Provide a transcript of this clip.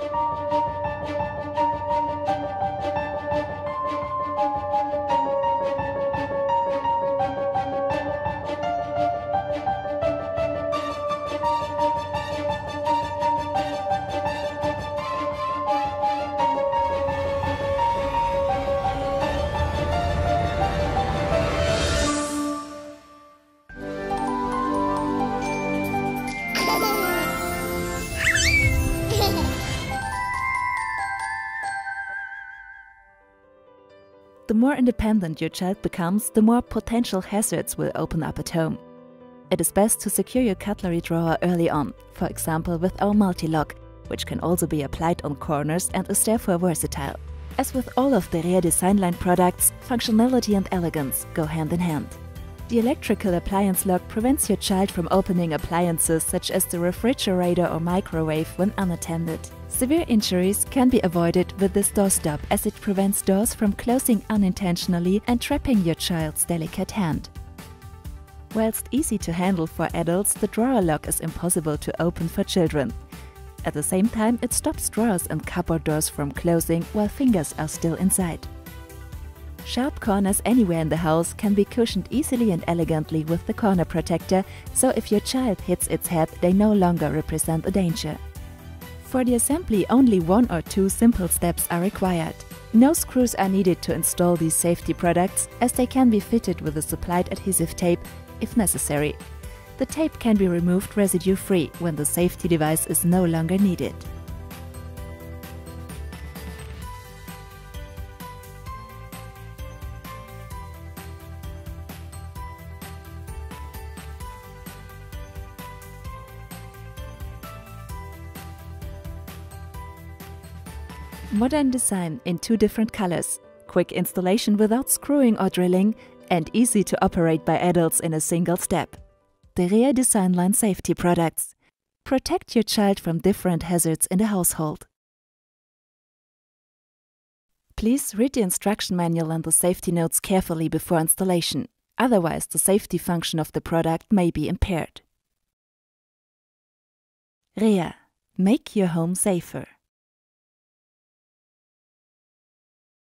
Música The more independent your child becomes, the more potential hazards will open up at home. It is best to secure your cutlery drawer early on, for example with our multi-lock, which can also be applied on corners and is therefore versatile. As with all of the reer Designline products, functionality and elegance go hand in hand. The electrical appliance lock prevents your child from opening appliances such as the refrigerator or microwave when unattended. Severe injuries can be avoided with this door stop as it prevents doors from closing unintentionally and trapping your child's delicate hand. Whilst easy to handle for adults, the drawer lock is impossible to open for children. At the same time, it stops drawers and cupboard doors from closing while fingers are still inside. Sharp corners anywhere in the house can be cushioned easily and elegantly with the corner protector, so if your child hits its head, they no longer represent a danger. For the assembly, only one or two simple steps are required. No screws are needed to install these safety products, as they can be fitted with a supplied adhesive tape if necessary. The tape can be removed residue-free when the safety device is no longer needed. Modern design in two different colors, quick installation without screwing or drilling, and easy to operate by adults in a single step. The reer Designline safety products. Protect your child from different hazards in the household. Please read the instruction manual and the safety notes carefully before installation, otherwise the safety function of the product may be impaired. reer. Make your home safer.